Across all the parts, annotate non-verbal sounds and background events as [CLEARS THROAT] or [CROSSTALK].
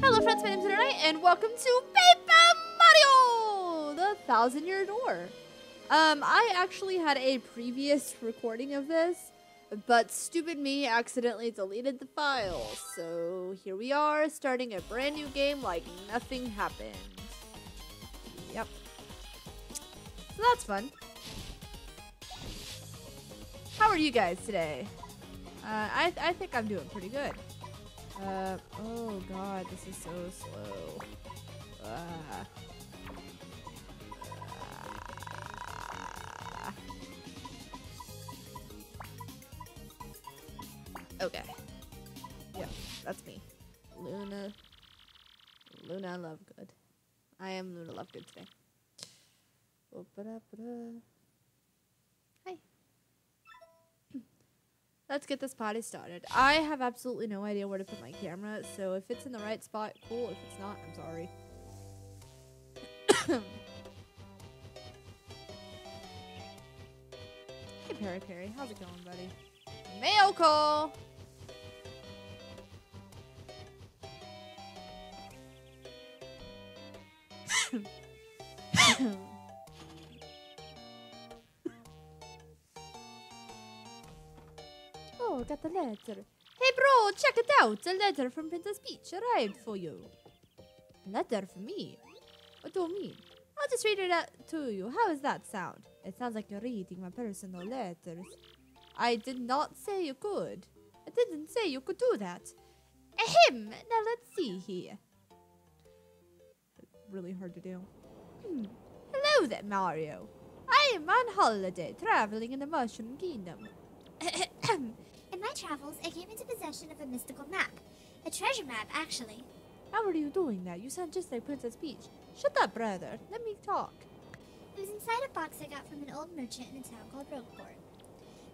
Hello friends, my name's Lunernight, and welcome to Paper Mario! The Thousand Year Door. Um, I actually had a previous recording of this, but stupid me accidentally deleted the file. So here we are, starting a brand new game like nothing happened. Yep. So that's fun. How are you guys today? Uh, I, I think I'm doing pretty good. Uh, oh god, this is so slow. Ah. Okay. Yeah, that's me. Luna. Luna Lovegood. I am Luna Lovegood today. Ba-da-ba-da. Hi. Let's get this party started. I have absolutely no idea where to put my camera, so if it's in the right spot, cool. If it's not, I'm sorry. hey, Perry Perry. How's it going, buddy? Mail call! Got the letter. Hey, bro, check it out. A letter from Princess Peach arrived for you. Letter for me? What do you mean? I'll just read it out to you. How does that sound? It sounds like you're reading my personal letters. I did not say you could. I didn't say you could do that. Ahem. Now let's see here. Really hard to do. Hmm. Hello there, Mario. I am on holiday, traveling in the Mushroom Kingdom. [COUGHS] In my travels, I came into possession of a mystical map. A treasure map, actually. How are you doing that? You sound just like Princess Peach. Shut up, brother. Let me talk. It was inside a box I got from an old merchant in a town called Rogueport.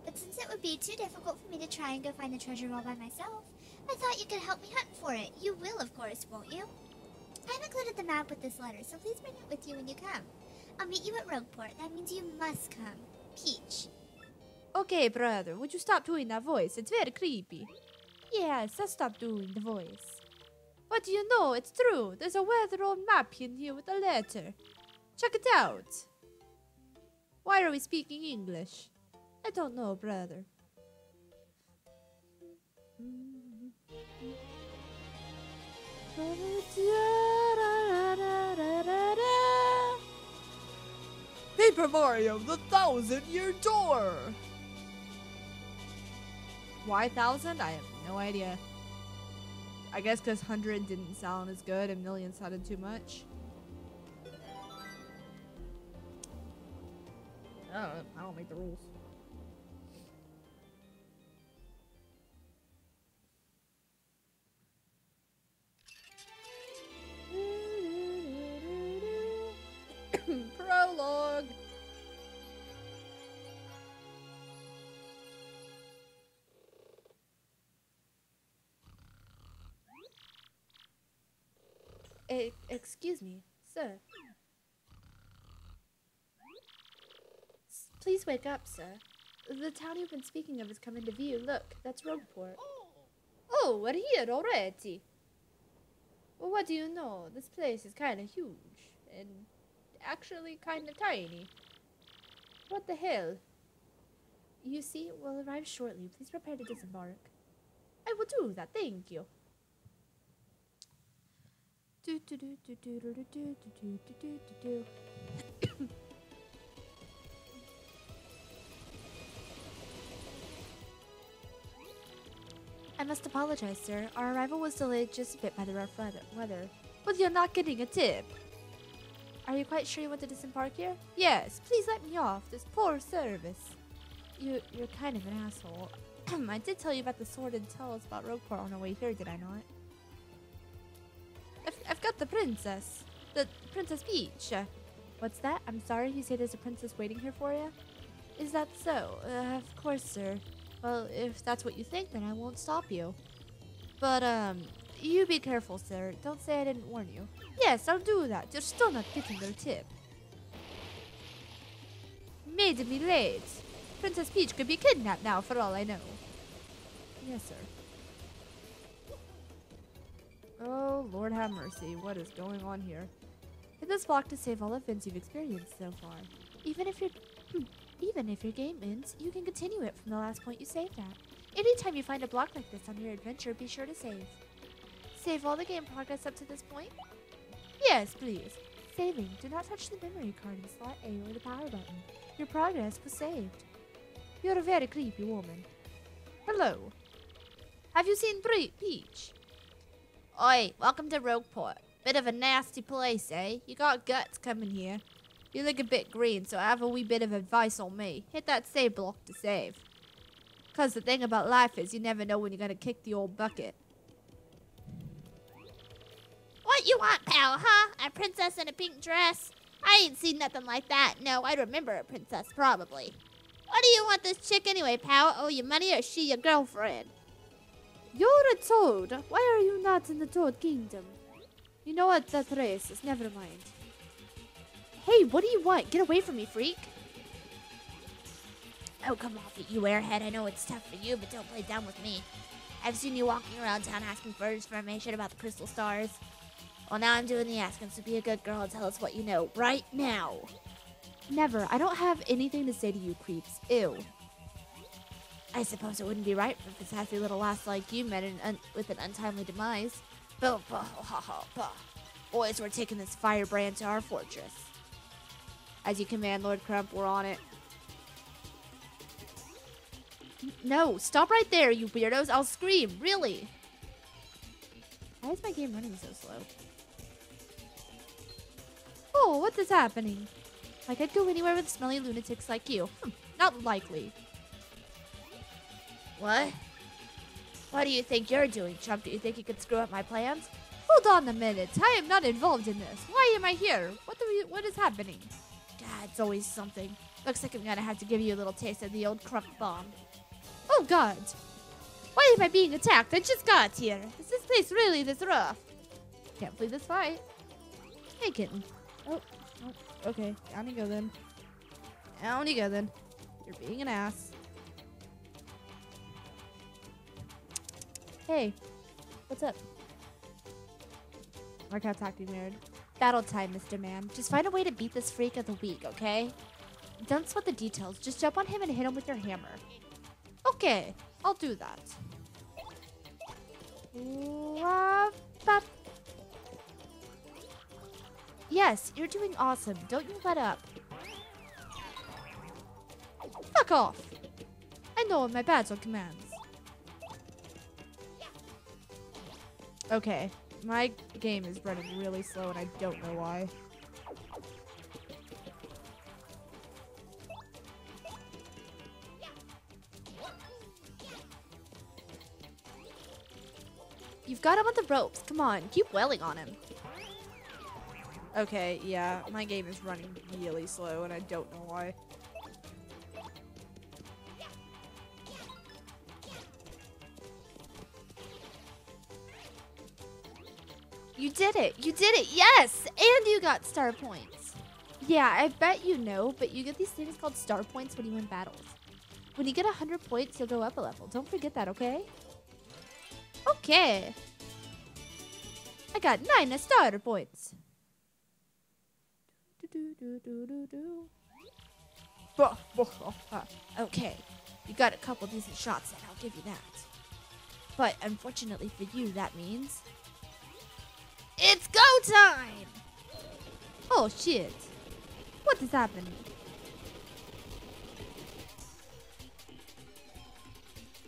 But since it would be too difficult for me to try and go find the treasure all by myself, I thought you could help me hunt for it. You will, of course, won't you? I've included the map with this letter, so please bring it with you when you come. I'll meet you at Rogueport. That means you must come. Peach. Okay, brother, would you stop doing that voice? It's very creepy. Yes, I'll stop doing the voice. But do you know, it's true. There's a old map in here with a letter. Check it out. Why are we speaking English? I don't know, brother. Paper Mario, the Thousand Year Door! Why thousand? I have no idea. I guess because hundred didn't sound as good and million sounded too much. I don't. I don't make the rules. [COUGHS] Prologue. Excuse me, sir. S- Please wake up, sir. The town you've been speaking of has come into view. Look, that's Rogueport. Oh, we're here already. Well, what do you know? This place is kind of huge and actually kind of tiny. What the hell? You see, we'll arrive shortly. Please prepare to disembark. I will do that, thank you. I must apologize, sir. Our arrival was delayed just a bit by the rough weather. But you're not getting a tip. Are you quite sure you want to disembark here? Yes, please let me off. This poor service. You, you're kind of an asshole. [CLEARS THROAT] I did tell you about the sword and tell us about Rogueport on our way here, did I not? The princess. The Princess Peach. What's that? I'm sorry, you say there's a princess waiting here for you? Is that so? Uh, of course, sir. Well, if that's what you think, then I won't stop you. But, um, you be careful, sir. Don't say I didn't warn you. Yes, I'll do that. You're still not getting their tip. Made me late. Princess Peach could be kidnapped now, for all I know. Yes, sir. Oh, Lord have mercy. What is going on here? Hit this block to save all the events you've experienced so far. Even if your hmm, even if your game ends, you can continue it from the last point you saved at. Anytime you find a block like this on your adventure, be sure to save. Save all the game progress up to this point? Yes, please. Saving. Do not touch the memory card in slot A or the power button. Your progress was saved. You're a very creepy woman. Hello. Have you seen Bre- Peach? Oi, welcome to Rogueport. Bit of a nasty place, eh? You got guts coming here. You look a bit green, so I have a wee bit of advice on me. Hit that save block to save. Cause the thing about life is you never know when you're gonna kick the old bucket. What you want, pal, huh? A princess in a pink dress? I ain't seen nothing like that. No, I'd remember a princess, probably. What do you want this chick anyway, pal? Owe you money or she your girlfriend? You're a toad. Why are you not in the Toad Kingdom? You know what? That's racist. Never mind. Hey, what do you want? Get away from me, freak. Oh, come off it, you airhead. I know it's tough for you, but don't play dumb with me. I've seen you walking around town asking for information about the crystal stars. Well, now I'm doing the asking, so be a good girl and tell us what you know right now. Never. I don't have anything to say to you, creeps. Ew. I suppose it wouldn't be right for a sassy little lass like you met an un- with an untimely demise. But. Boys, we're taking this firebrand to our fortress. As you command, Lord Crump, we're on it. No, stop right there, you weirdos. I'll scream, really. Why is my game running so slow? Oh, what is happening? Like I'd go anywhere with smelly lunatics like you. Hmm, not likely. What? What do you think you're doing, chump? Do you think you could screw up my plans? Hold on a minute. I am not involved in this. Why am I here? What do we, what is happening? God, it's always something. Looks like I'm gonna have to give you a little taste of the old crump bomb. Oh God! Why am I being attacked? I just got here. Is this place really this rough? Can't believe this fight. Hey, kitten. Oh, oh okay. Down you go then. Down you go then. You're being an ass. Hey, what's up? Our cat's acting weird. Battle time, Mr. Man. Just find a way to beat this freak of the week, okay? Don't sweat the details. Just jump on him and hit him with your hammer. Okay, I'll do that. Bop. Yes, you're doing awesome. Don't you let up. Fuck off. I know my battle commands. Okay, my game is running really slow and I don't know why. You've got him on the ropes. Come on, keep welling on him. Okay, yeah, my game is running really slow and I don't know why. Did it! You did it! Yes! And you got star points. Yeah, I bet you know, but you get these things called star points when you win battles. When you get 100 points, you'll go up a level. Don't forget that, okay? Okay. I got nine star points. Okay, you got a couple decent shots, and I'll give you that. But unfortunately for you, that means it's go time. Oh shit! What is happening?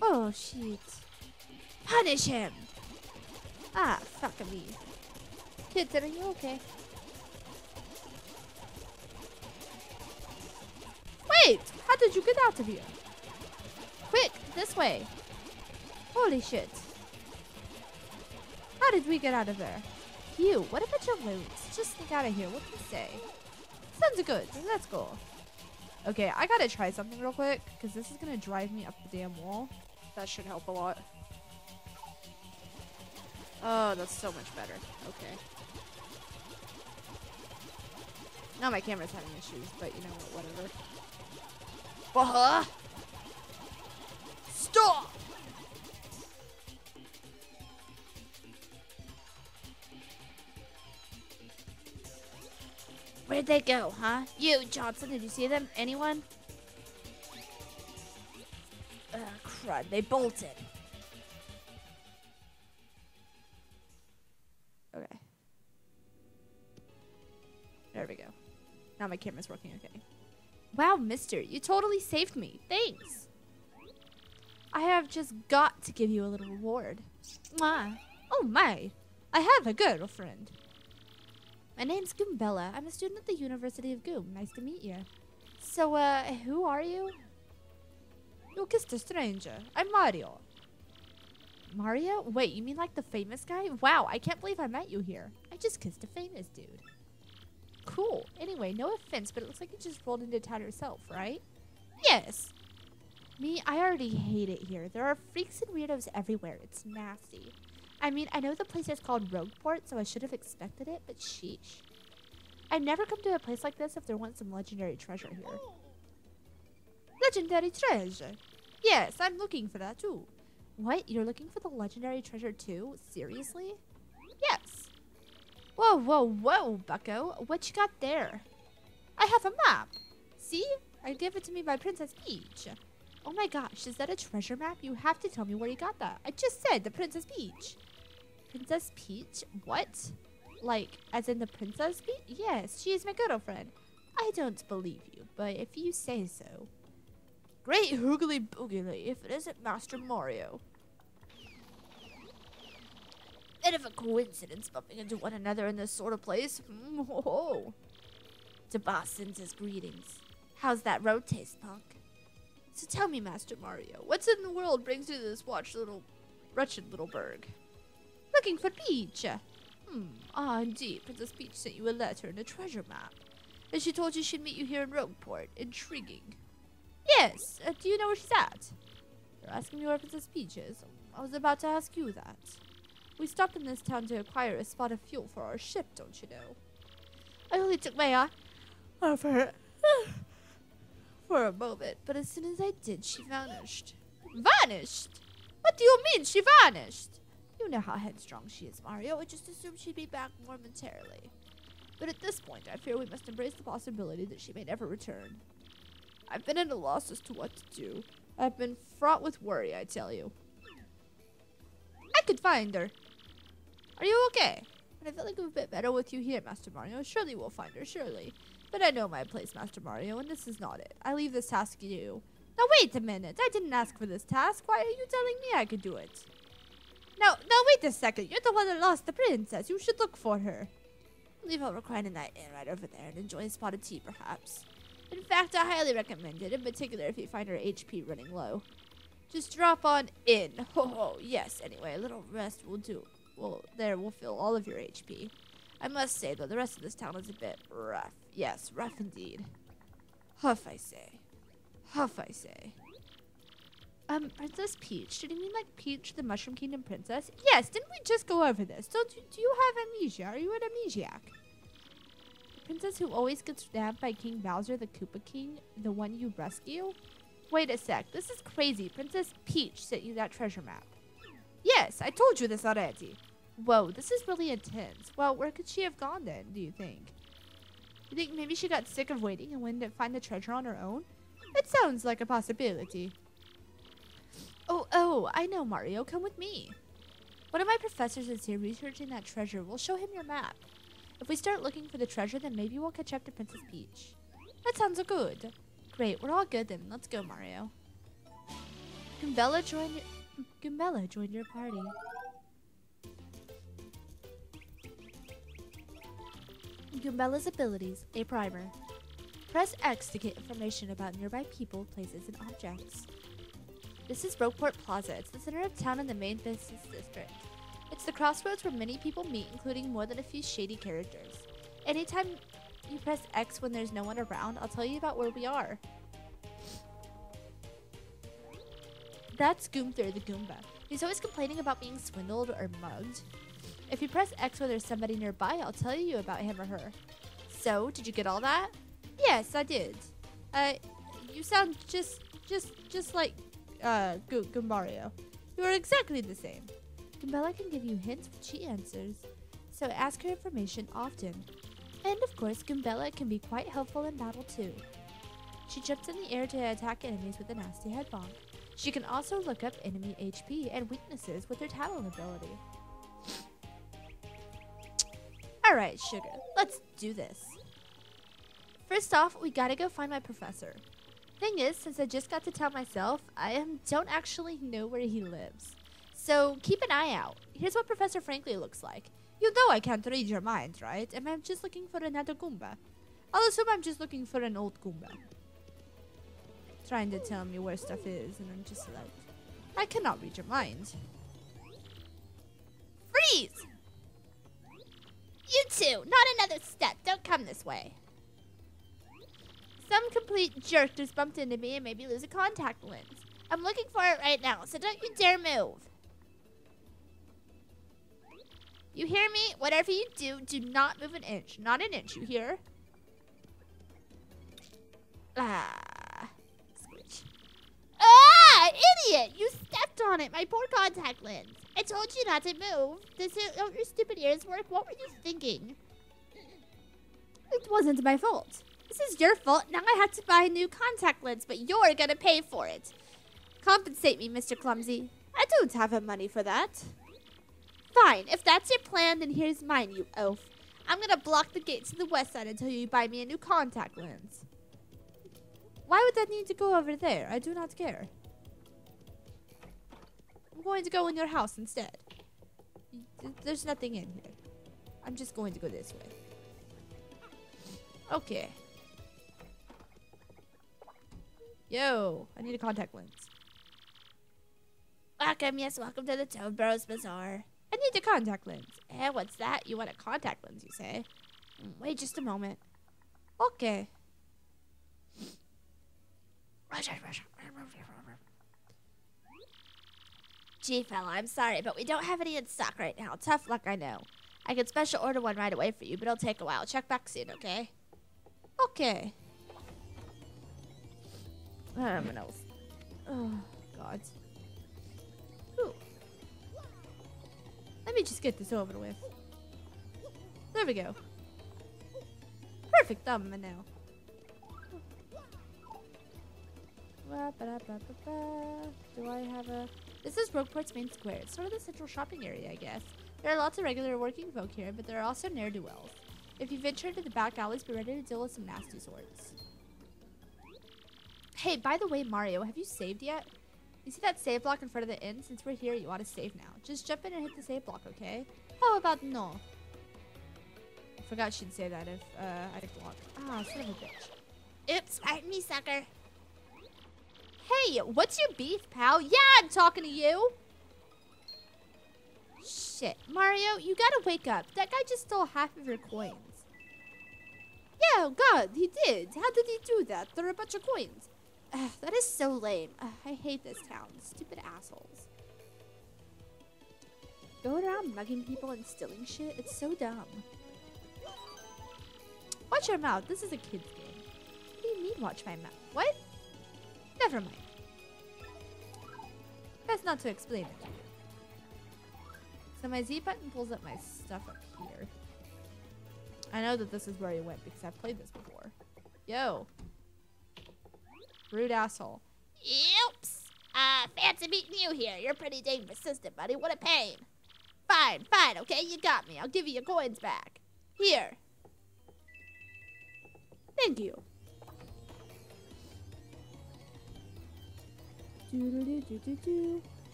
Oh shit! Punish him! Ah, fuck me. Kitten, are you okay? Wait! How did you get out of here? Quick, this way. Holy shit. How did we get out of there? You, what about your loot? Just sneak out of here. What do you say? Sounds good. Let's go. Okay, I gotta try something real quick, because this is gonna drive me up the damn wall. That should help a lot. Oh, that's so much better. Okay. Now my camera's having issues, but you know what, whatever. Uh-huh. Stop! Where'd they go, huh? You, Johnson, did you see them? Anyone? Ugh, crud, they bolted. Okay. There we go. Now my camera's working okay. Wow, mister, you totally saved me. Thanks. I have just got to give you a little reward. Mwah. Oh my, I have a girlfriend. My name's Goombella. I'm a student at the University of Goom. Nice to meet you. So, uh, who are you? You kissed a stranger. I'm Mario. Mario? Wait, you mean like the famous guy? Wow, I can't believe I met you here. I just kissed a famous dude. Cool. Anyway, no offense, but it looks like you just rolled into town yourself, right? Yes. Me, I already hate it here. There are freaks and weirdos everywhere. It's nasty. I mean, I know the place is called Rogueport, so I should have expected it, but sheesh. I'd never come to a place like this if there wasn't some legendary treasure here. Legendary treasure? Yes, I'm looking for that too. What? You're looking for the legendary treasure too? Seriously? Yes. Whoa, whoa, whoa, bucko. What you got there? I have a map. See? I gave it to me by Princess Peach. Oh my gosh, is that a treasure map? You have to tell me where you got that. I just said the Princess Peach. Princess Peach? What? Like, as in the Princess Peach? Yes, she is my girlfriend. I don't believe you, but if you say so. Great hoogly boogly if it isn't Master Mario. Bit of a coincidence bumping into one another in this sort of place. Mm, ho, ho. To boss sends his greetings. How's that road taste, punk? So tell me, Master Mario, what's in the world brings you to this watch little, wretched little burg? Looking for Peach. Hmm, ah, indeed. Princess Peach sent you a letter and a treasure map. And she told you she'd meet you here in Rogueport. Intriguing. Yes, uh, do you know where she's at? You're asking me where Princess Peach is. I was about to ask you that. We stopped in this town to acquire a spot of fuel for our ship, don't you know? I only took my eye off her [SIGHS] for a moment, but as soon as I did, she vanished. Vanished? What do you mean she vanished? You know how headstrong she is, Mario. I just assumed she'd be back momentarily. But at this point, I fear we must embrace the possibility that she may never return. I've been at a loss as to what to do. I've been fraught with worry, I tell you. I could find her. Are you okay? But I feel like I'm a bit better with you here, Master Mario. Surely we'll find her, surely. But I know my place, Master Mario, and this is not it. I leave this task to you. Now wait a minute. I didn't ask for this task. Why are you telling me I could do it? Now, now wait a second. You're the one that lost the princess. You should look for her. Leave her recline in that inn right over there and enjoy a spot of tea, perhaps. In fact, I highly recommend it, in particular if you find her HP running low. Just drop on in. Ho ho. Yes. Anyway, a little rest will do. Well, there will fill all of your HP. I must say, though, the rest of this town is a bit rough. Yes, rough indeed. Huff, I say. Huff, I say. Um, Princess Peach. Did you mean like Peach, the Mushroom Kingdom princess? Yes, didn't we just go over this? You, do you have amnesia? Are you an amnesiac? The princess who always gets stabbed by King Bowser, the Koopa King, the one you rescue? Wait a sec, this is crazy. Princess Peach sent you that treasure map. Yes, I told you this already. Whoa, this is really intense. Well, where could she have gone then, do you think? You think maybe she got sick of waiting and went to find the treasure on her own? It sounds like a possibility. Oh, oh, I know, Mario. Come with me. One of my professors is here researching that treasure. We'll show him your map. If we start looking for the treasure, then maybe we'll catch up to Princess Peach. That sounds good. Great, we're all good then. Let's go, Mario. Goombella joined your, Goombella joined your party. Goombella's abilities, a primer. Press X to get information about nearby people, places, and objects. This is Rogueport Plaza. It's the center of town in the main business district. It's the crossroads where many people meet, including more than a few shady characters. Anytime you press X when there's no one around, I'll tell you about where we are. That's Goomther the Goomba. He's always complaining about being swindled or mugged. If you press X when there's somebody nearby, I'll tell you about him or her. So, did you get all that? Yes, I did. Uh, you sound just, just, just like, uh, Go- Goombario. You are exactly the same. Goombella can give you hints when she answers, so ask her information often. And of course, Goombella can be quite helpful in battle too. She jumps in the air to attack enemies with a nasty head bonk. She can also look up enemy HP and weaknesses with her tattle ability. Alright, Sugar, let's do this. First off, we gotta go find my professor. Thing is, since I just got to tell myself, I um, don't actually know where he lives. So keep an eye out. Here's what Professor Frankly looks like. You know I can't read your mind, right? Am I'm just looking for another Goomba? I'll assume I'm just looking for an old Goomba. Trying to tell me where stuff is, and I'm just like, I cannot read your mind. Freeze! You two, not another step. Don't come this way. Some complete jerk just bumped into me and made me lose a contact lens. I'm looking for it right now, so don't you dare move. You hear me? Whatever you do, do not move an inch. Not an inch, you hear? Ah. Squish. Ah, idiot! You stepped on it, my poor contact lens. I told you not to move. Does it, don't your stupid ears work? What were you thinking? It wasn't my fault. This is your fault. Now I have to buy a new contact lens, but you're gonna pay for it. Compensate me, Mr. Clumsy. I don't have the money for that. Fine, if that's your plan, then here's mine, you oaf. I'm gonna block the gate to the west side until you buy me a new contact lens. Why would that need to go over there? I do not care. I'm going to go in your house instead. There's nothing in here. I'm just going to go this way. Okay. Yo, I need a contact lens. Welcome, yes, welcome to the Toad Bros Bazaar. I need a contact lens. Eh, what's that? You want a contact lens, you say? Mm, Wait just a moment. Okay. Gee, fella, I'm sorry, but we don't have any in stock right now. Tough luck, I know. I could special order one right away for you, but it'll take a while. Check back soon, okay? Okay. I'm an elf. Oh, God. Ooh. Let me just get this over with. There we go. Perfect thumb now. Do I have a... This is Rogueport's main square. It's sort of the central shopping area, I guess. There are lots of regular working folk here, but there are also ne'er-do-wells. If you venture into the back alleys, be ready to deal with some nasty sorts. Hey, by the way, Mario, have you saved yet? You see that save block in front of the inn? Since we're here, you ought to save now. Just jump in and hit the save block, okay? How about no? I forgot she'd say that if uh, I block. Ah, son of a bitch. Oops, pardon me, sucker. Hey, what's your beef, pal? Yeah, I'm talking to you. Shit, Mario, you gotta wake up. That guy just stole half of your coins. Yeah, God, he did. How did he do that? They're a bunch of coins. Ugh, that is so lame. Ugh, I hate this town. Stupid assholes. Going around mugging people and stealing shit, it's so dumb. Watch your mouth. This is a kid's game. What do you mean, watch my mouth? What? Never mind. Best not to explain it. So my Z button pulls up my stuff up here. I know that this is where he went because I've played this before. Yo. Rude asshole. Oops. Uh, fancy meeting you here. You're pretty dang persistent, buddy. What a pain. Fine, fine, okay? You got me. I'll give you your coins back. Here. Thank you.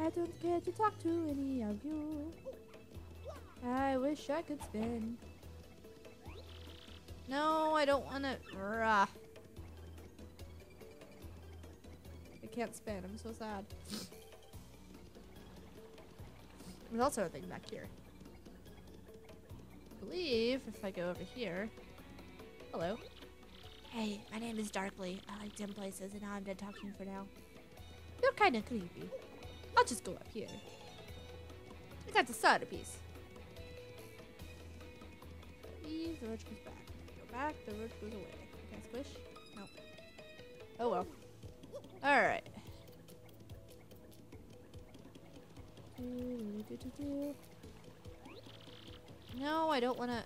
I don't care to talk to any of you. I wish I could spin. No, I don't want to. Can't spin. I'm so sad. There's also a thing back here. I believe if I go over here. Hello. Hey, my name is Darkly. I like dim places, and now I'm done talking for now. You're kind of creepy. I'll just go up here. I got the star piece. Please, the roach goes back. Go back, the roach goes away. Can I squish? No. Oh well. Alright. No, I don't want to...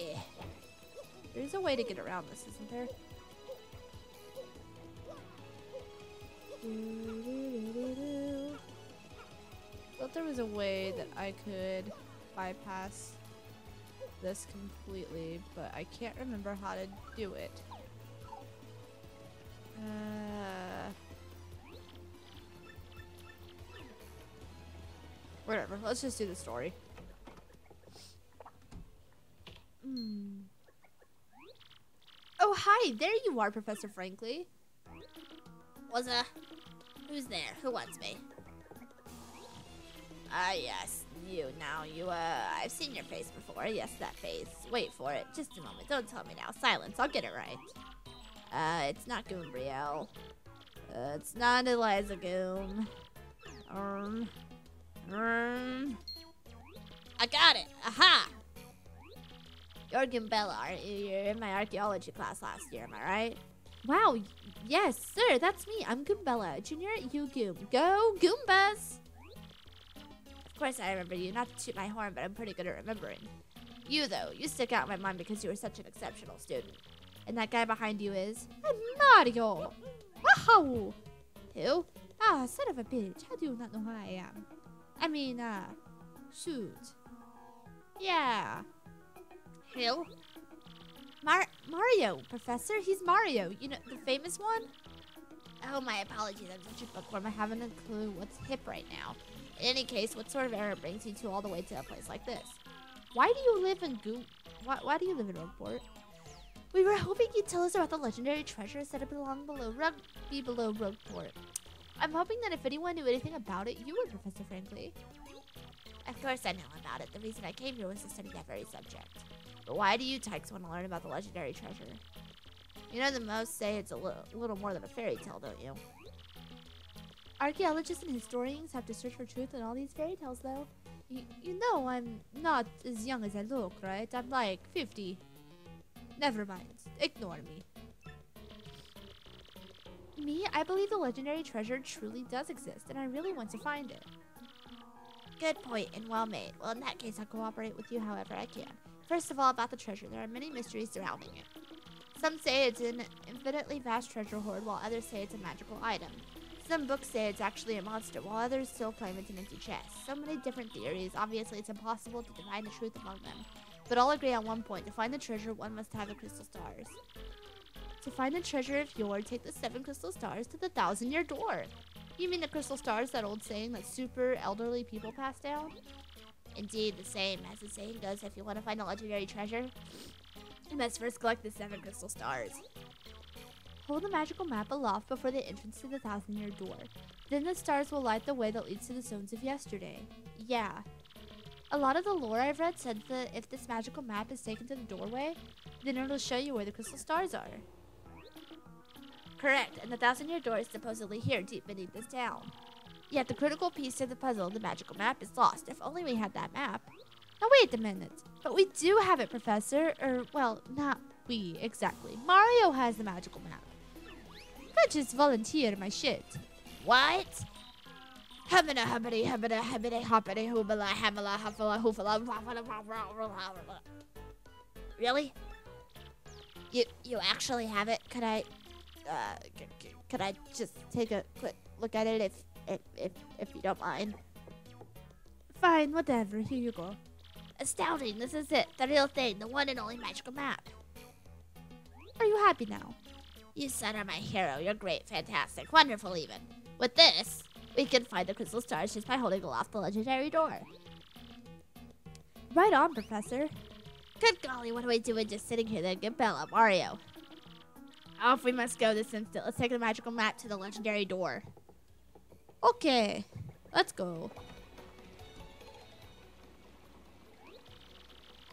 Eh. There's a way to get around this, isn't there? Thought there was a way that I could bypass this completely, but I can't remember how to do it. Uh, whatever. Let's just do the story. Hmm. Oh, hi. There you are, Professor Frankly. Was a. Who's there? Who wants me? Ah, yes, you. Now you. Uh, I've seen your face before. Yes, that face. Wait for it. Just a moment. Don't tell me now. Silence. I'll get it right. Uh, it's not Goombriel. Uh, it's not Eliza Goom. Um. Um. I got it. Aha! Aren't you? You're in my archaeology class last year, am I right? Wow. Yes, sir. That's me. I'm Goombella, junior at UGoom. Go Goombas! Of course I remember you. Not to toot my horn, but I'm pretty good at remembering. You, though, you stick out in my mind because you were such an exceptional student. And that guy behind you is... Mario. Wow. Who? Ah, son of a bitch. How do you not know who I am? I mean, uh, shoot. Yeah. Who? Mar- Mario, Professor. He's Mario. You know, the famous one? Oh, my apologies. I'm such a. Bookworm, I haven't a clue what's hip right now. In any case, what sort of error brings you two all the way to a place like this? Why do you live in Goom? Why, why do you live in Rogueport? We were hoping you'd tell us about the legendary treasures that belong below Rug- be below Rogueport. I'm hoping that if anyone knew anything about it, you would, Professor Frankly. Of course I know about it. The reason I came here was to study that very subject. But why do you tykes want to learn about the legendary treasure? You know the most say it's a little, little more than a fairy tale, don't you? Archaeologists and historians have to search for truth in all these fairy tales, though. You, know I'm not as young as I look, right? I'm like 50. Never mind. Ignore me. Me, I believe the legendary treasure truly does exist, and I really want to find it. Good point and well made. Well, in that case, I'll cooperate with you however I can. First of all, about the treasure, there are many mysteries surrounding it. Some say it's an infinitely vast treasure hoard, while others say it's a magical item. Some books say it's actually a monster, while others still claim it's an empty chest. So many different theories. Obviously, it's impossible to divine the truth among them. But all agree on one point: to find the treasure, one must have the crystal stars. To find the treasure of yore, take the seven crystal stars to the thousand year door. You mean the crystal stars, that old saying that super elderly people pass down? Indeed, the same. As the saying goes, if you want to find a legendary treasure, you must first collect the seven crystal stars. Hold the magical map aloft before the entrance to the thousand year door. Then the stars will light the way that leads to the zones of yesterday. Yeah. A lot of the lore I've read said that if this magical map is taken to the doorway, then it'll show you where the crystal stars are. Correct, and the thousand year door is supposedly here, deep beneath this town. Yet the critical piece to the puzzle, the magical map, is lost. If only we had that map. Now wait a minute. But we do have it, Professor. Or, well, not we, exactly. Mario has the magical map. Could just volunteer my shit. What? Hubbida hubbity hubbida hubbity hoppity hoobala hamala waffala waffala. Really? You you actually have it? Could I uh could I just take a quick look at it if if if, if you don't mind? Fine, whatever. Here you go. Astounding, this is it. The real thing, the one and only magical map. Are you happy now? You son are my hero. You're great, fantastic, wonderful even. With this, we can find the crystal stars just by holding aloft the legendary door. Right on, Professor. Good golly, what are we doing just sitting here then? Goombella, Mario. Off we must go this instant. Let's take the magical map to the legendary door. Okay, let's go.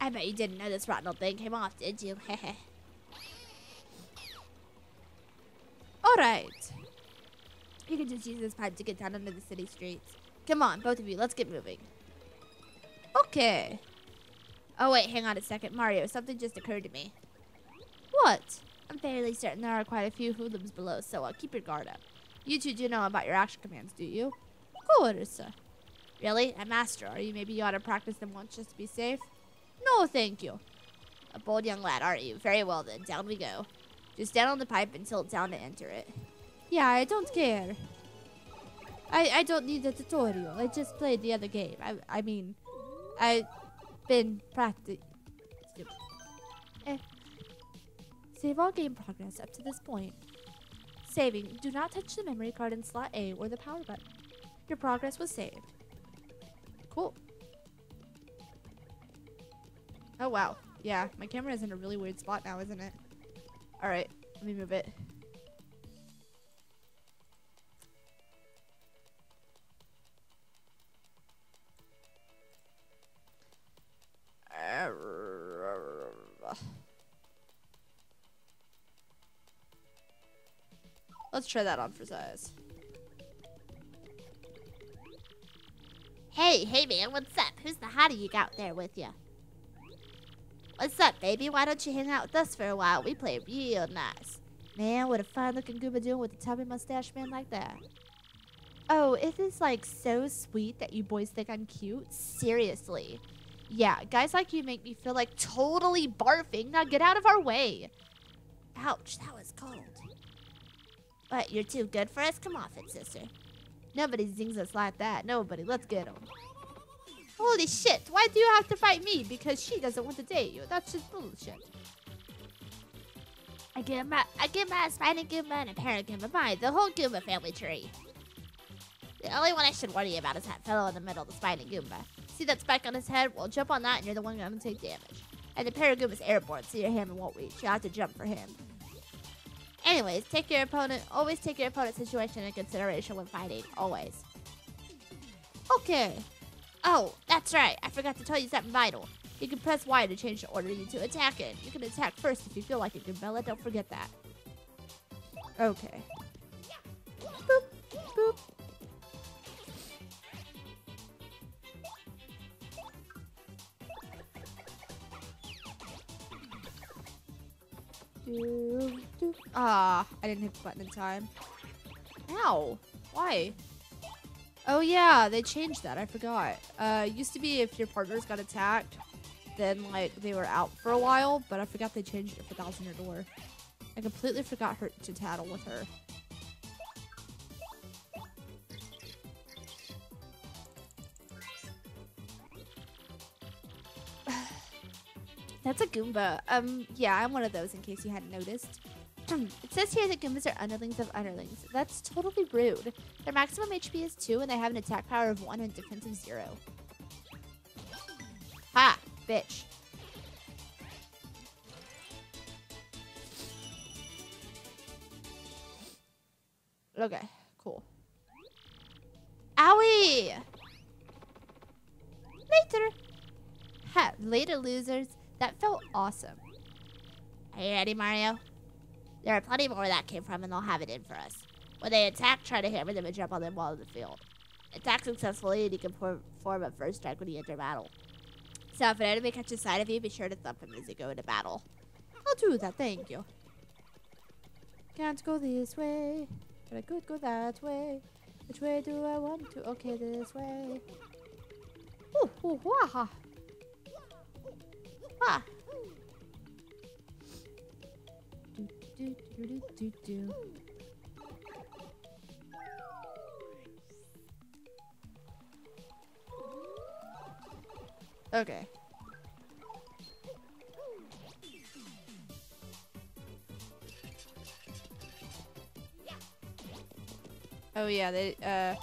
I bet you didn't know this rotten old thing came off, did you? Heh [LAUGHS] Alright. You can just use this pipe to get down under the city streets. Come on, both of you, let's get moving. Okay. Oh wait, hang on a second. Mario, something just occurred to me. What? I'm fairly certain there are quite a few hoodlums below, so uh, keep your guard up. You two do know about your action commands, do you? Of course. Really? A master, are you? Maybe you ought to practice them once just to be safe? No, thank you. A bold young lad, aren't you? Very well then, down we go. Just stand on the pipe and tilt down to enter it. Yeah, I don't care. I, I don't need a tutorial. I just played the other game. I, I mean, I've been practicing. Eh. Save all game progress up to this point. Saving. Do not touch the memory card in slot A or the power button. Your progress was saved. Cool. Oh, wow. Yeah, my camera is in a really weird spot now, isn't it? Alright, let me move it. Let's try that on for size. Hey, hey man, what's up? Who's the hottie you got there with you? What's up, baby? Why don't you hang out with us for a while? We play real nice. Man, what a fine looking Goomba doing with a tubby mustache man like that. Oh, it is like so sweet that you boys think I'm cute. Seriously. Yeah, guys like you make me feel like totally barfing. Now get out of our way. Ouch, that was cold. What, you're too good for us? Come off it, sister. Nobody zings us like that. Nobody. Let's get 'em. Holy shit, why do you have to fight me? Because she doesn't want to date you. That's just bullshit. I give my I give my Spiny Goomba and a Paragoomba mine, the whole Goomba family tree. The only one I should worry about is that fellow in the middle, the Spiny Goomba. See that spike on his head? Well, jump on that and you're the one gonna take damage. And the Paragoomba's airborne, so your hammer won't reach. You'll have to jump for him. Anyways, take your opponent, always take your opponent's situation into consideration when fighting, always. Okay. Oh, that's right, I forgot to tell you something vital. You can press Y to change the order you to attack in. You can attack first if you feel like it, Goombella, don't forget that. Okay. Boop, boop. Ah, I didn't hit the button in time. Ow. Why? Oh yeah, they changed that. I forgot. Uh, used to be if your partners got attacked, then like they were out for a while, but I forgot they changed it for Thousand Year Door. I completely forgot her to tattle with her. [SIGHS] That's a Goomba. Um, yeah, I'm one of those in case you hadn't noticed. Um, it says here that Goombas are underlings of underlings. That's totally rude. Their maximum HP is 2 and they have an attack power of 1 and defense of 0. Ha! Bitch. Okay, cool. Owie! Later! Ha, later losers. That felt awesome. Are you ready, Mario? There are plenty more where that came from, and they'll have it in for us. When they attack, try to hammer them and jump on them while in the field. Attack successfully, and you can perform a first strike when you enter battle. So if an enemy catches sight of you, be sure to thump him as you go into battle. I'll do that, thank you. Can't go this way, but I could go that way. Which way do I want to? Okay, this way. Ooh, ooh, wah. Ah, Do, do, do, do, do. Okay. Oh yeah, they uh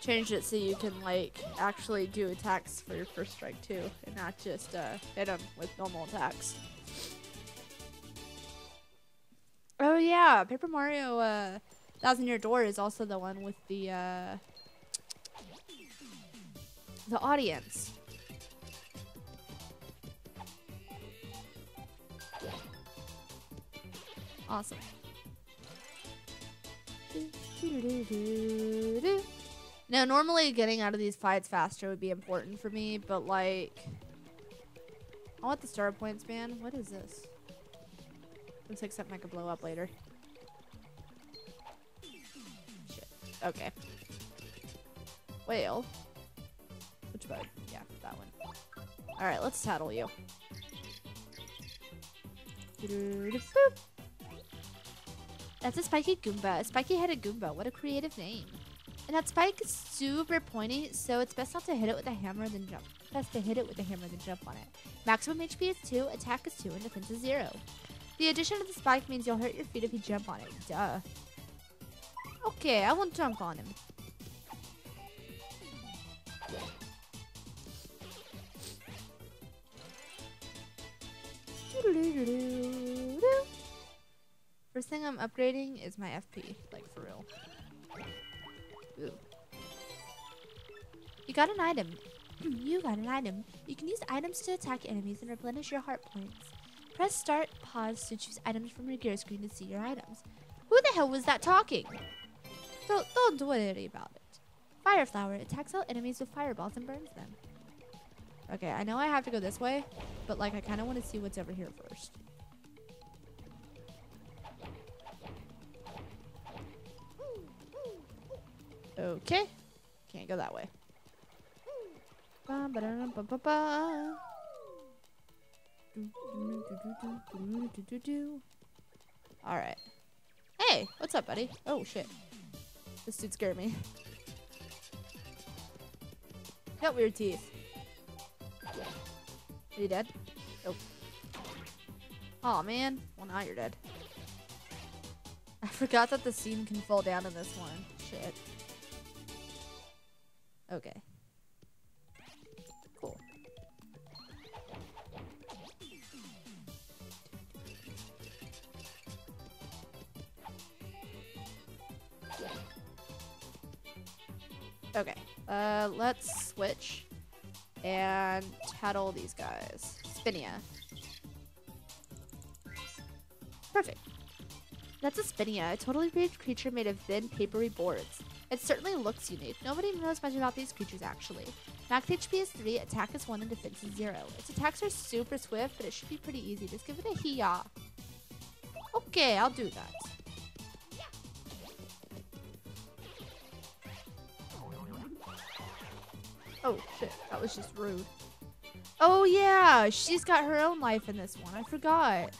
changed it so you can like actually do attacks for your first strike too, and not just uh, hit them with normal attacks. Yeah, Paper Mario uh, Thousand Year Door is also the one with the uh, the audience. Awesome. Now, normally getting out of these fights faster would be important for me, but like, I want the star points, man. What is this? Looks like something I could blow up later. Shit. Okay. Whale. Which bug? Yeah, that one. Alright, let's tattle you. That's a spiky Goomba. A spiky headed Goomba. What a creative name. And that spike is super pointy, so it's best not to hit it with a hammer than jump. Best to hit it with a hammer than jump on it. Maximum HP is 2, attack is 2, and defense is 0. The addition of the spike means you'll hurt your feet if you jump on it. Duh. Okay, I won't jump on him. First thing I'm upgrading is my FP, like for real. Ooh. You got an item. [CLEARS THROAT] you got an item. You can use items to attack enemies and replenish your heart points. Press start, pause to choose items from your gear screen to see your items. Who the hell was that talking? Don't, don't worry about it. Fire flower attacks all enemies with fireballs and burns them. Okay, I know I have to go this way, but like I kind of want to see what's over here first. Okay, can't go that way. Ba, ba, da, ba, ba, ba. Do, do, do, do, do, do, do, do. All right. Hey, what's up, buddy? Oh shit, this dude scared me. Got weird teeth. Are you dead? Nope. Oh man. Well now you're dead. [LAUGHS] I forgot that the scene can fall down in this one. Shit. Okay. Okay. Uh, let's switch and tattle these guys. Spinia. Perfect. That's a Spinia, a totally weird creature made of thin, papery boards. It certainly looks unique. Nobody knows much about these creatures, actually. Max HP is 3, attack is 1, and defense is 0. Its attacks are super swift, but it should be pretty easy. Just give it a hee-yaw. Okay, I'll do that. Oh, shit. That was just rude. Oh, yeah. She's got her own life in this one. I forgot.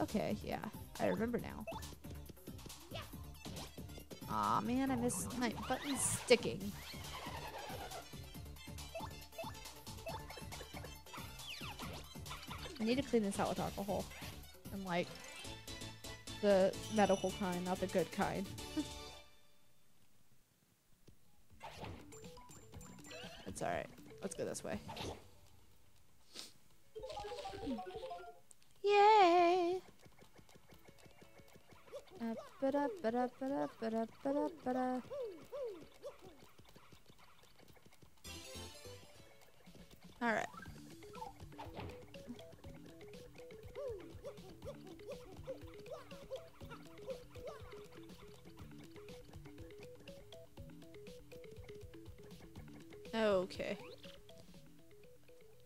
Okay, yeah. I remember now. Aw, man. I miss my button sticking. I need to clean this out with alcohol. And, like, the medical kind, not the good kind. [LAUGHS] It's alright. Let's go this way. Yay! Alright. Okay.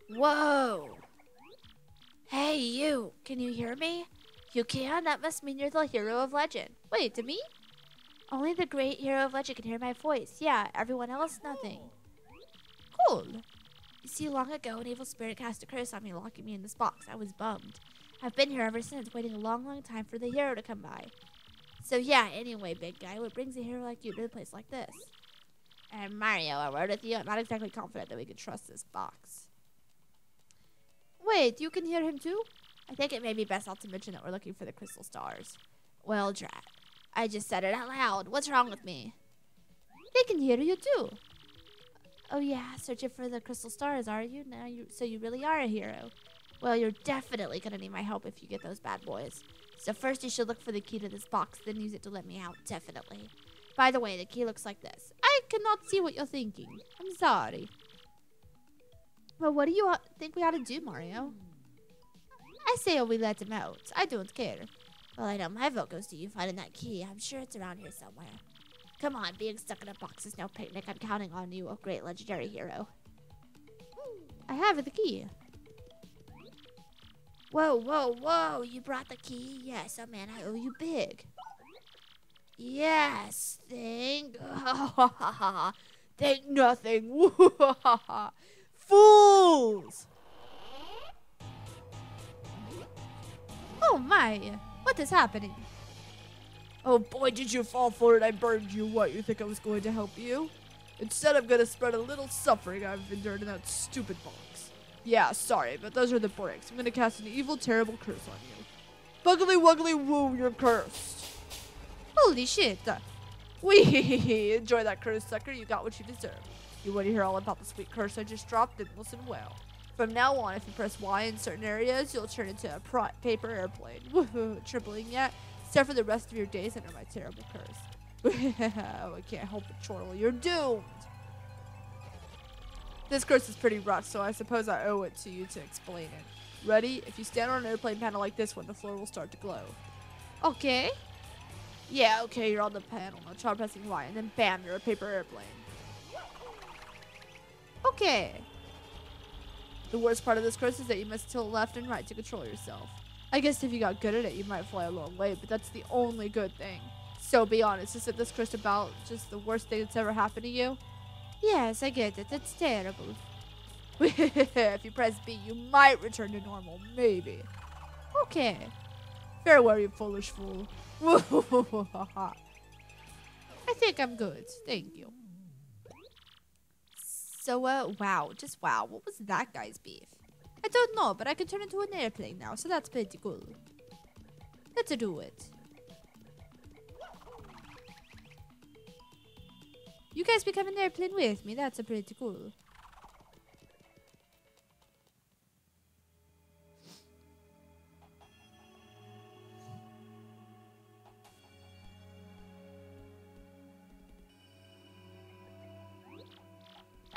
Whoa! Hey, you! Can you hear me? You can? That must mean you're the hero of legend. Wait, to me? Only the great hero of legend can hear my voice. Yeah, everyone else, nothing. Cool. You see, long ago, an evil spirit cast a curse on me, locking me in this box. I was bummed. I've been here ever since, waiting a long, long time for the hero to come by. So yeah, anyway, big guy, what brings a hero like you to a place like this? And Mario, a word with you. I'm not exactly confident that we can trust this box. Wait, you can hear him too? I think it may be best not to mention that we're looking for the crystal stars. Well, drat. I just said it out loud. What's wrong with me? They can hear you too. Oh yeah, searching for the crystal stars, are you? Now you so you really are a hero. Well, you're definitely gonna need my help if you get those bad boys. So first you should look for the key to this box, then use it to let me out, definitely. By the way, the key looks like this. I cannot see what you're thinking. I'm sorry. Well, what do you think we ought to do, Mario? I say we let him out. I don't care. Well, I know my vote goes to you finding that key. I'm sure it's around here somewhere. Come on, being stuck in a box is no picnic. I'm counting on you, a great legendary hero. I have the key. Whoa, whoa, whoa! You brought the key? Yes, oh man, I owe you big. Yes, think. [LAUGHS] think nothing. [LAUGHS] Fools! Oh my! What is happening? Oh boy, did you fall for it. I burned you. What, you think I was going to help you? Instead, I'm gonna spread a little suffering I've endured in that stupid box. Yeah, sorry, but those are the breaks. I'm gonna cast an evil, terrible curse on you. Buggly wuggly woo, you're cursed. Holy shit! [LAUGHS] Wee! Enjoy that curse, sucker. You got what you deserve. You want to hear all about the sweet curse I just dropped? Then listen well. From now on, if you press Y in certain areas, you'll turn into a paper airplane. [LAUGHS] Woohoo! Tripling yet? Except for the rest of your days under my terrible curse. [LAUGHS] I can't help it, Chortle. You're doomed! This curse is pretty rough, so I suppose I owe it to you to explain it. Ready? If you stand on an airplane panel like this one, the floor will start to glow. Okay. Yeah, okay, you're on the panel. Now try pressing Y, and then bam, you're a paper airplane. Okay. The worst part of this curse is that you must tilt left and right to control yourself. I guess if you got good at it, you might fly a long way, but that's the only good thing. So be honest, is it this curse about just the worst thing that's ever happened to you? Yes, I get it. That's terrible. [LAUGHS] if you press B, you might return to normal, maybe. Okay. Farewell, you foolish fool. [LAUGHS] I think I'm good. Thank you. So, uh, wow. Just wow. What was that guy's beef? I don't know, but I can turn into an airplane now, so that's pretty cool. Let's do it. You guys become an airplane with me. That's a pretty cool.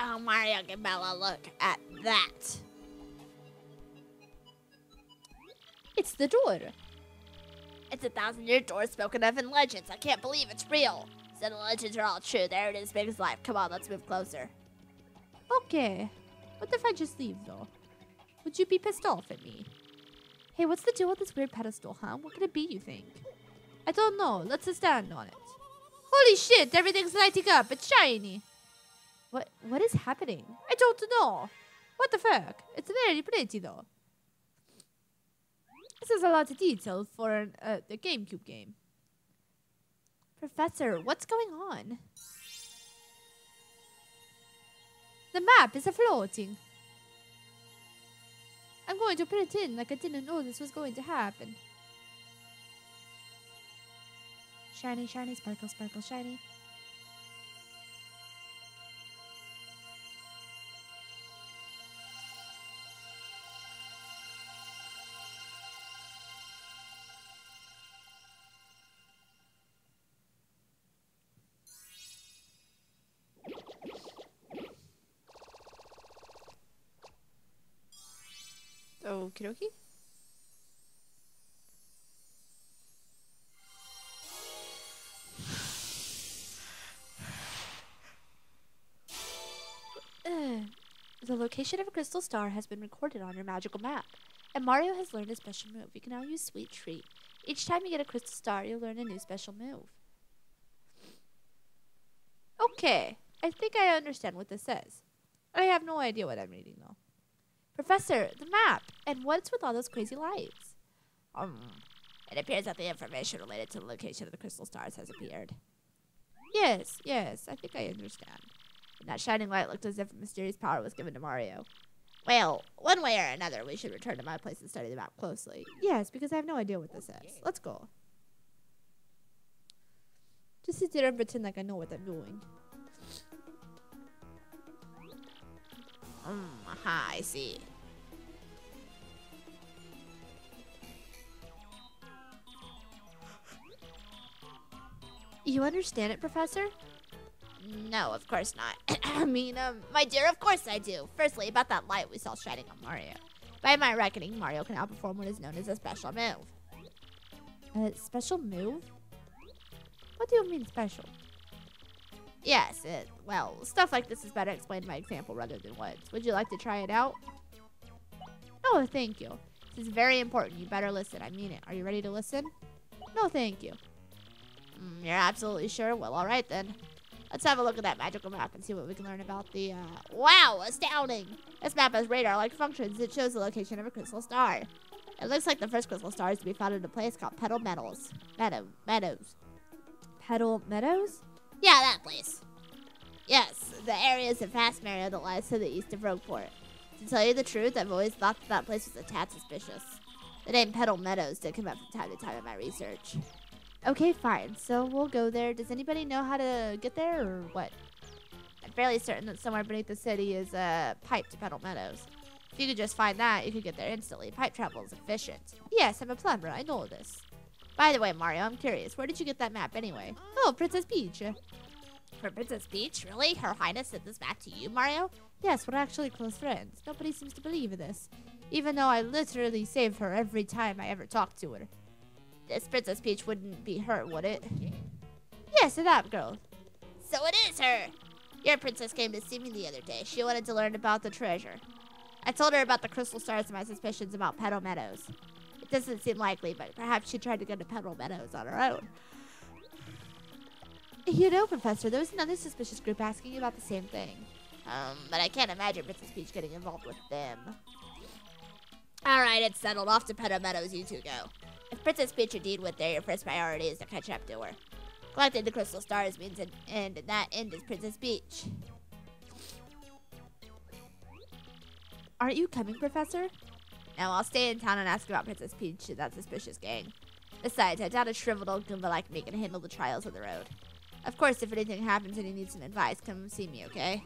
Oh, Mario Goombella, look at that. It's the door. It's a thousand year door spoken of in legends. I can't believe it's real. So the legends are all true. There it is, big as life. Come on, let's move closer. Okay. What if I just leave, though? Would you be pissed off at me? Hey, what's the deal with this weird pedestal, huh? What could it be, you think? I don't know. Let's just stand on it. Holy shit, everything's lighting up. It's shiny. What what is happening? I don't know. What the fuck? It's very pretty though. This is a lot of detail for an, uh, the GameCube game. Professor, what's going on? The map is floating. I'm going to pretend like I didn't know this was going to happen. Shiny, shiny, sparkle, sparkle, shiny. Okie dokie. Uh, the location of a crystal star has been recorded on your magical map, and Mario has learned a special move. You can now use Sweet Treat. Each time you get a crystal star, you'll learn a new special move. Okay, I think I understand what this says. I have no idea what I'm reading, though. Professor, the map, and what's with all those crazy lights? Um, it appears that the information related to the location of the crystal stars has appeared. Yes, yes, I think I understand. And that shining light looked as if a mysterious power was given to Mario. Well, one way or another, we should return to my place and study the map closely. Yes, because I have no idea what this is. Let's go. Just sit there and pretend like I know what I'm doing. Um, aha, I see. You understand it, Professor? No, of course not. [CLEARS THROAT] I mean, um, my dear, of course I do. Firstly, about that light we saw shining on Mario. By my reckoning, Mario can outperform what is known as a special move. A special move? What do you mean special? Yes, it, well, stuff like this is better explained by example rather than words. Would you like to try it out? No, thank you. This is very important. You better listen. I mean it. Are you ready to listen? No, thank you. Mm, you're absolutely sure? Well, all right then. Let's have a look at that magical map and see what we can learn about the, uh... Wow, astounding! This map has radar-like functions. It shows the location of a crystal star. It looks like the first crystal star is to be found in a place called Petal Meadows. Meadow Meadows. Petal Meadows? Yeah, that place. Yes, the area is in Fastmario that lies to the east of Rogueport. To tell you the truth, I've always thought that, that place was a tad suspicious. The name Petal Meadows did come up from time to time in my research. Okay, fine. So we'll go there. Does anybody know how to get there or what? I'm fairly certain that somewhere beneath the city is a pipe to Petal Meadows. If you could just find that, you could get there instantly. Pipe travel is efficient. Yes, I'm a plumber. I know this. By the way, Mario, I'm curious. Where did you get that map anyway? Oh, Princess Peach. For Princess Peach? Really? Her Highness sent this map to you, Mario? Yes, we're actually close friends. Nobody seems to believe in this. Even though I literally save her every time I ever talk to her. This Princess Peach wouldn't be her, would it? Yes, that girl. So it is her! Your princess came to see me the other day. She wanted to learn about the treasure. I told her about the crystal stars and my suspicions about Petal Meadows. It doesn't seem likely, but perhaps she tried to go to Petal Meadows on her own. You know, Professor, there was another suspicious group asking about the same thing. Um, but I can't imagine Princess Peach getting involved with them. Alright, it's settled. Off to Petal Meadows, you two go. If Princess Peach indeed went there, your first priority is to catch up to her. Collecting the crystal stars means an end, and that end is Princess Peach. Aren't you coming, Professor? Now I'll stay in town and ask about Princess Peach and that suspicious gang. Besides, I doubt a shriveled old Goomba like me can handle the trials of the road. Of course, if anything happens and you need some advice, come see me, okay?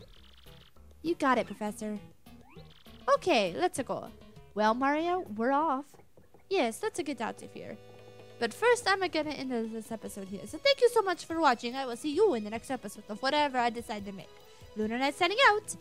You got it, Professor. Okay, let's go. Well, Mario, we're off. Yes, that's a good out of here. But first, I'm gonna end this episode here. So thank you so much for watching. I will see you in the next episode of whatever I decide to make. Lunernight signing out.